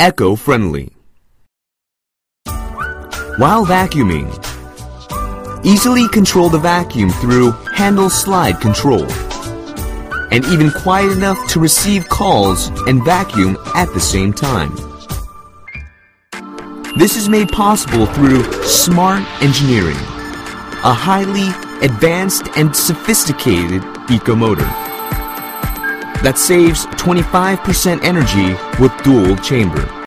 eco-friendly. While vacuuming, easily control the vacuum through handle slide control and even quiet enough to receive calls and vacuum at the same time. This is made possible through smart engineering, a highly advanced and sophisticated eco-motor that saves 25% energy with dual chamber.